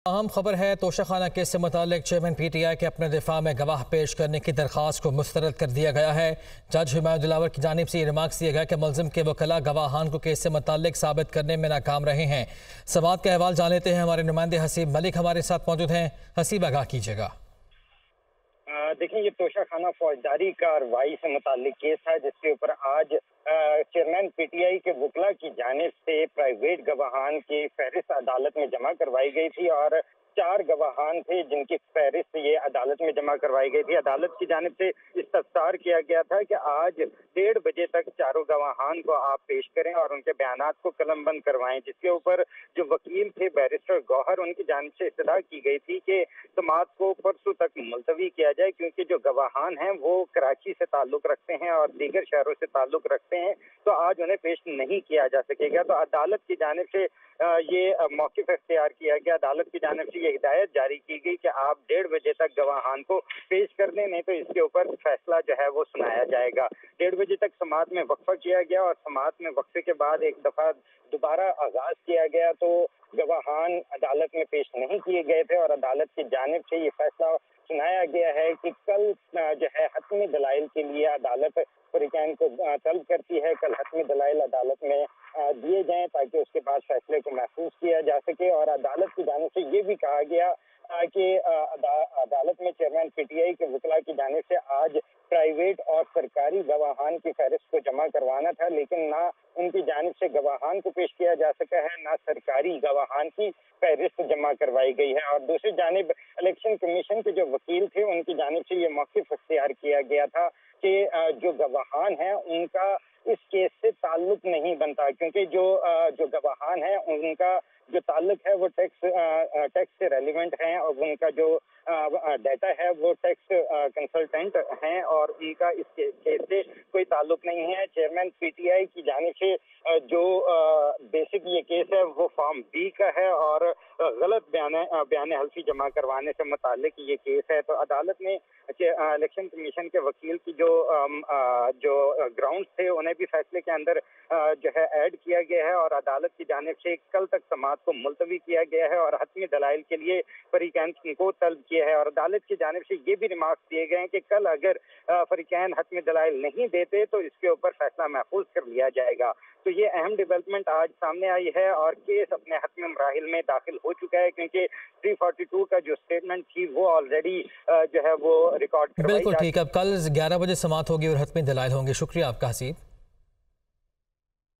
अहम खबर है, तोशाखाना केस से मुतल चेयरमैन पी टी आई के अपने दिफा में गवाह पेश करने की दरख्वास्त को मुस्तरद कर दिया गया है। जज हुमायूं दिलावर की जानब से ये रिमार्क दिया गया कि मुलजिम के वकला गवाहान को केस से मुतल साबित करने में नाकाम रहे हैं। समात का अहवाल जान लेते हैं हमारे नुमाइंदे हसीब मलिक हमारे साथ मौजूद हैं। हसीब, आगाह कीजिएगा। देखिए, ये तोशा खाना फौजदारी कार्रवाई से मुतालिक केस है, जिसके ऊपर आज चेयरमैन पीटीआई के वकला की जानब से प्राइवेट गवाहान की फहरिस्त अदालत में जमा करवाई गई थी और चार गवाहान थे जिनकी फहरिस्त ये अदालत में जमा करवाई गई थी। अदालत की जानब से इस्तफसार किया गया था कि आज डेढ़ बजे तक चारों गवाहान को आप पेश करें और उनके बयान को कलम बंद करवाएँ, जिसके ऊपर जो वकील थे, बैरिस्टर गौहर, उनकी जानब से इतला की गई थी कि समाज को परसों तक मुलतवी किया जाए, क्योंकि जो गवाहान हैं, वो कराची से ताल्लुक रखते हैं और दीगर शहरों से ताल्लुक रखते हैं तो आज उन्हें पेश नहीं किया जा सकेगा। तो अदालत की जानब से ये मौकफ अख्तियार किया गया। अदालत की जानब से ये हिदायत जारी की गई कि आप डेढ़ बजे तक गवाहान को पेश कर दें, नहीं तो इसके ऊपर फैसला जो है वो सुनाया जाएगा। डेढ़ बजे तक समात में वक्फा किया गया और समात में वक्फे के बाद एक दफ़ा दोबारा आगाज़ किया गया तो गवाहान अदालत में पेश नहीं किए गए थे और अदालत की जानब से ये फैसला सुनाया गया है कि कल जो है हतमी दलाइल के लिए अदालत फरीकैन को तलब करती है। कल हतमी दलाइल अदालत में दिए जाएँ ताकि उसके बाद फैसले को महफूज किया जा सके। और अदालत की जानब से ये भी कहा गया कि अदालत में चेयरमैन पीटीआई के वकला की जानब से आज प्राइवेट और सरकारी गवाहान की फहरिस्त को जमा करवाना था, लेकिन ना उनकी जानब से गवाहान को पेश किया जा सका है, ना सरकारी गवाहान की फहरिस्त जमा करवाई गई है। और दूसरी जानब, इलेक्शन कमीशन के जो वकील थे, उनकी जानब से ये मौकफ अख्तियार किया गया था कि जो गवाहान हैं, उनका इस केस से ताल्लुक नहीं बनता क्योंकि जो जो गवाहान है उनका जो ताल्लुक है वो टैक्स टैक्स से रेलिवेंट हैं और उनका जो डाटा है वो टैक्स कंसल्टेंट हैं और उनका इस केस से कोई ताल्लुक नहीं है। चेयरमैन पीटीआई की जाने से जो बेसिक ये केस है वो फॉर्म बी का है और गलत बयान बयान हल्फी जमा करवाने से मुतालिक ये केस है। तो अदालत ने इलेक्शन कमीशन के वकील की जो जो ग्राउंड थे, उन्हें भी फैसले के अंदर जो है ऐड किया गया है और अदालत की जानब से कल तक समाज को मुलतवी किया गया है और हतमी दलाइल के लिए फरीकैन को तलब किया है। और अदालत की जानब से ये भी रिमार्क दिए गए हैं कि कल अगर फरीकैन हतमी दलाइल नहीं देते तो इसके ऊपर फैसला महफूज कर लिया जाएगा। तो ये अहम डेवलपमेंट आज सामने आई है और केस अपने हतमी मराहल में दाखिल हो चुका है क्योंकि 342 का जो स्टेटमेंट थी वो ऑलरेडी जो है वो रिकॉर्ड बिल्कुल ठीक। अब कल ग्यारह बजे समाप्त होगी और हतमी दलाइल होंगे। शुक्रिया आपका हसीब